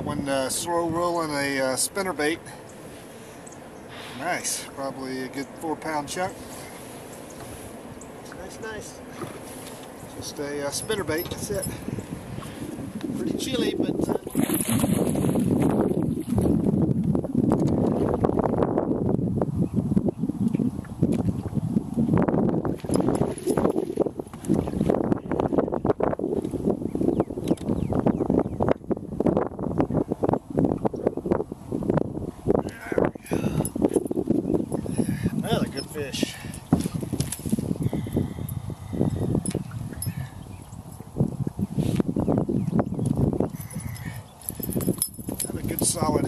and uh, slow rolling a uh, spinner bait. Nice, probably a good four pound chunk. Nice, nice. Just a uh, spinner bait, that's it. Pretty chilly, but That's a good fish. Solid